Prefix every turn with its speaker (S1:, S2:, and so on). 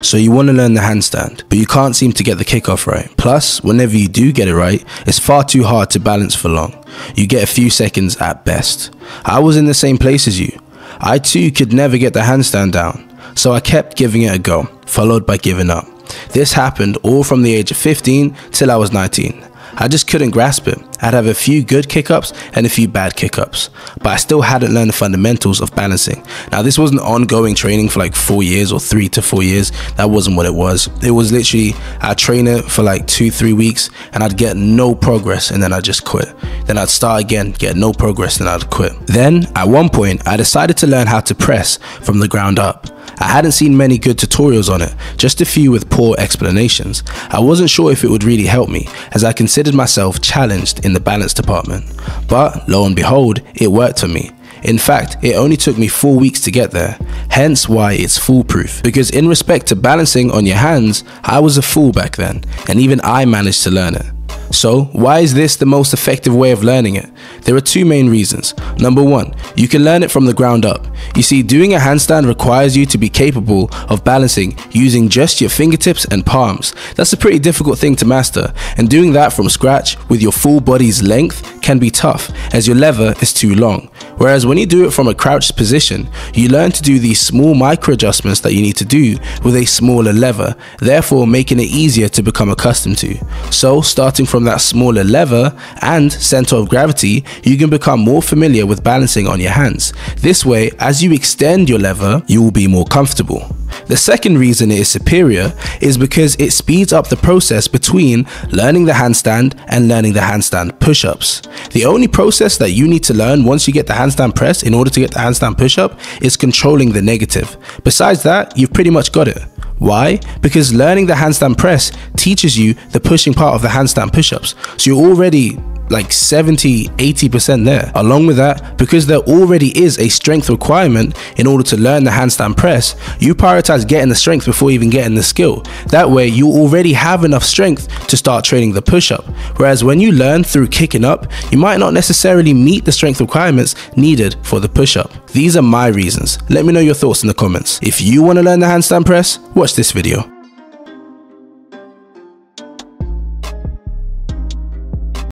S1: So you want to learn the handstand, but you can't seem to get the kickoff right. Plus, whenever you do get it right, it's far too hard to balance for long. You get a few seconds at best. I was in the same place as you. I too could never get the handstand down, so I kept giving it a go, followed by giving up. This happened all from the age of 15 till I was 19. I just couldn't grasp it. I'd have a few good kick ups and a few bad kick ups, but I still hadn't learned the fundamentals of balancing. Now, this wasn't ongoing training for like four years or three to four years. That wasn't what it was. It was literally, I'd train it for like two, three weeks and I'd get no progress and then I'd just quit. Then I'd start again, get no progress, and I'd quit. Then, at one point, I decided to learn how to press from the ground up. I hadn't seen many good tutorials on it, just a few with poor explanations. I wasn't sure if it would really help me, as I considered myself challenged in the balance department. But lo and behold, it worked for me. In fact, it only took me 4 weeks to get there, hence why it's foolproof. Because in respect to balancing on your hands, I was a fool back then, and even I managed to learn it. So, why is this the most effective way of learning it? There are two main reasons. Number one, you can learn it from the ground up. You see, doing a handstand requires you to be capable of balancing using just your fingertips and palms. That's a pretty difficult thing to master, and doing that from scratch with your full body's length can be tough as your lever is too long. Whereas when you do it from a crouched position, you learn to do these small micro adjustments that you need to do with a smaller lever, therefore making it easier to become accustomed to. So starting from that smaller lever and center of gravity, you can become more familiar with balancing on your hands. This way, as you extend your lever, you will be more comfortable. The second reason it is superior is because it speeds up the process between learning the handstand and learning the handstand push-ups. The only process that you need to learn once you get the handstand press in order to get the handstand push-up is controlling the negative. Besides that, you've pretty much got it. Why? Because learning the handstand press teaches you the pushing part of the handstand push-ups. So you're already like 70 80% there. Along with that because there already is a strength requirement in order to learn the handstand press you prioritize getting the strength before even getting the skill. That way you already have enough strength to start training the push-up. Whereas when you learn through kicking up you might not necessarily meet the strength requirements needed for the push-up. These are my reasons. Let me know your thoughts in the comments. If you want to learn the handstand press watch this video